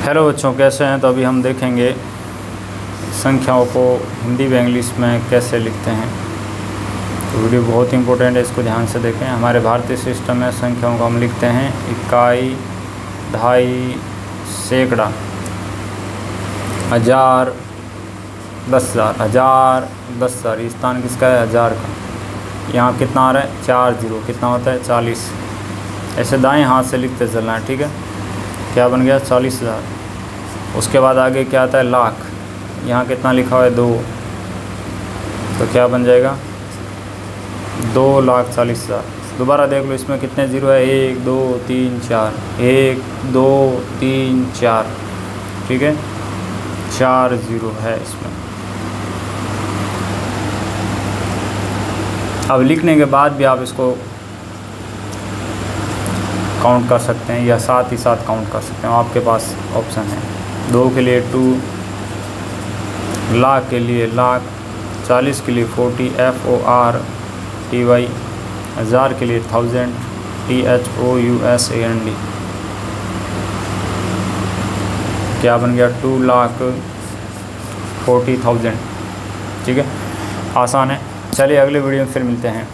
Hello बच्चों, कैसे हैं? तो अभी हम देखेंगे संख्याओं को हिंदी व इंग्लिश में कैसे लिखते हैं। तो वीडियो बहुत इंपॉर्टेंट है, इसको ध्यान से देखें। हमारे भारतीय सिस्टम में संख्याओं को हम लिखते हैं। इकाई ढाई, सैकड़ा। हज़ार, दस हज़ार। हज़ार, दस हज़ार। स्थान किसका है? हज़ार का। यहाँ कितना आ रहा है? चार ज़ीरो। कितना होता है? चालीस। ऐसे दाएँ हाथ से लिखते चलना है, ठीक है? क्या बन गया? चालीस हज़ार। उसके बाद आगे क्या आता है? लाख। यहाँ कितना लिखा हुआ है? दो। तो क्या बन जाएगा? दो लाख चालीस हज़ार। दोबारा देख लो, इसमें कितने ज़ीरो है? एक, दो, तीन, चार। एक, दो, तीन, चार। ठीक है? चार ज़ीरो है इसमें। अब लिखने के बाद भी आप इसको काउंट कर सकते हैं या साथ ही साथ काउंट कर सकते हैं। आपके पास ऑप्शन है। दो के लिए टू लाख के लिए लाख, चालीस के लिए forty F O R T Y हज़ार के लिए thousand T H O U S A N D क्या बन गया? टू लाख फोर्टी थाउज़ेंड ठीक है? आसान है। चलिए अगले वीडियो में फिर मिलते हैं।